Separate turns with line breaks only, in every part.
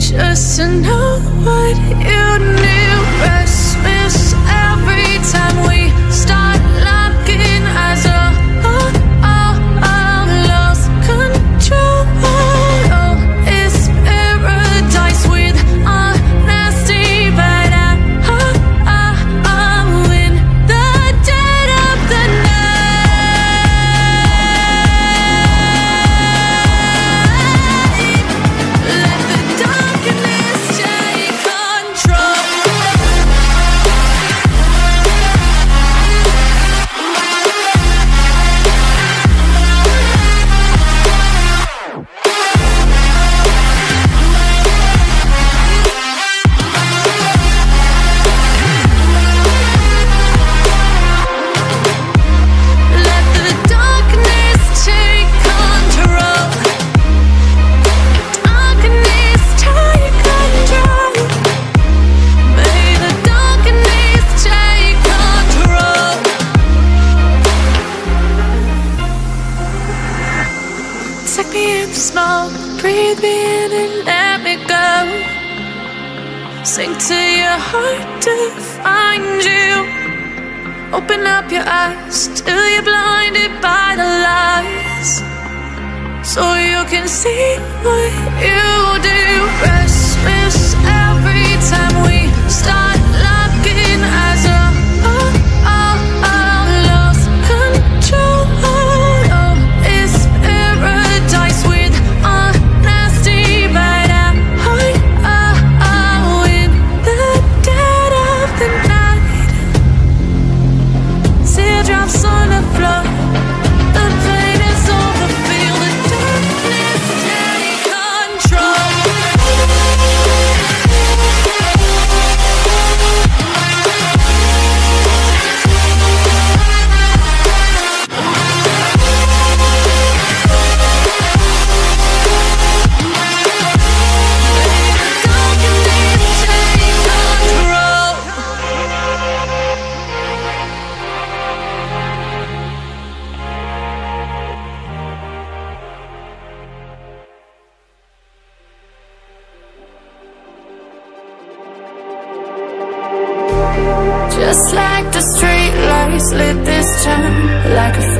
just to know your heart to find you. Open up your eyes till you're blinded by the lies. So you can see what you do. Christmas every time we. Just like the street lights lit this town like a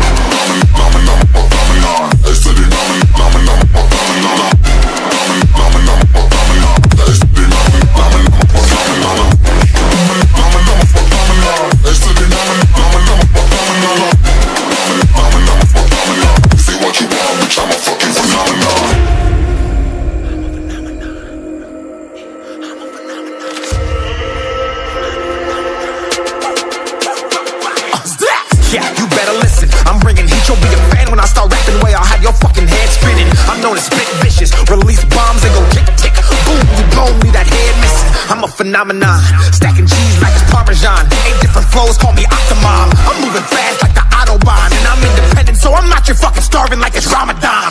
Phenomenon.
Stacking cheese like it's Parmesan. Eight different flows, call me Octomom. I'm moving fast like the Autobahn. And I'm independent, so I'm not your fucking starving like it's Ramadan.